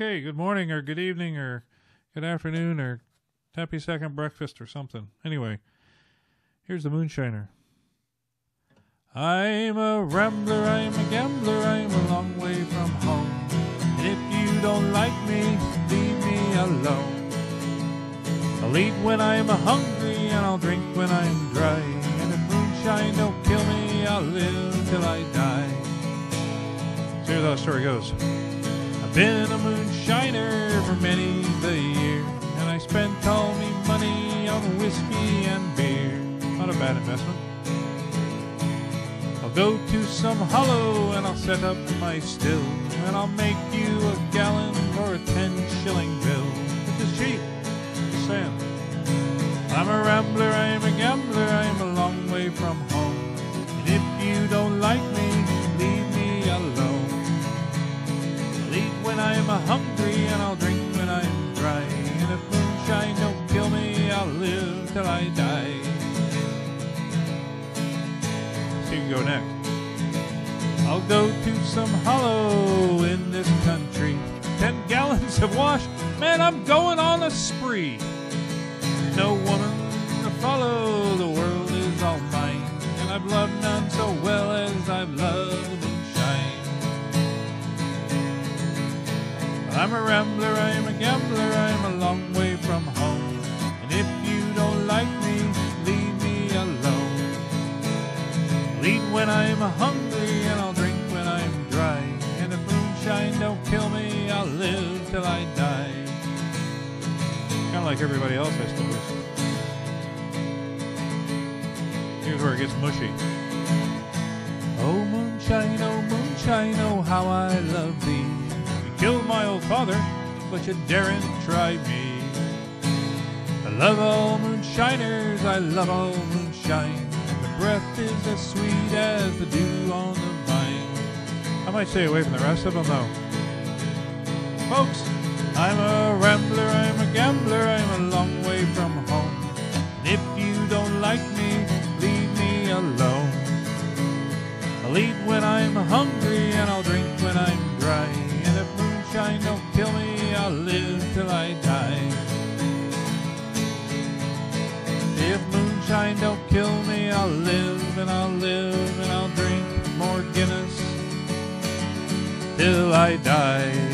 Okay, good morning or good evening or good afternoon or happy second breakfast or something. Anyway, here's the moonshiner. I'm a rambler, I'm a gambler, I'm a long way from home. And if you don't like me, leave me alone. I'll eat when I'm hungry and I'll drink when I'm dry. And if moonshine don't kill me, I'll live till I die. So here's how the story goes. I've been a moonshiner for many the year, and I spent all me money on whiskey and beer. Not a bad investment. I'll go to some hollow and I'll set up my still, and I'll make you a gallon till I die. So you can go next. I'll go to some hollow in this country. Ten gallons of wash, man, I'm going on a spree. No woman to follow, the world is all mine. And I've loved none so well as I've loved moonshine. I'm a rambler, I'm a gambler, I'm a long way from home. When I'm hungry and I'll drink when I'm dry. And if moonshine don't kill me, I'll live till I die. Kind of like everybody else, I suppose. Here's where it gets mushy. Oh, moonshine, oh, moonshine, oh, how I love thee. You killed my old father, but you daren't try me. I love all moonshiners, I love all moonshine. Breath is as sweet as the dew on the vine. I might stay away from the rest of them, though. Folks, I'm a rambler, I'm a gambler, I'm a long way from home. And if you don't like me, leave me alone. I'll eat when I'm hungry and I'll drink when I'm dry. And if moonshine don't kill me, I'll live till I die. If moonshine don't kill me, I'll live and I'll live and I'll drink more Guinness till I die.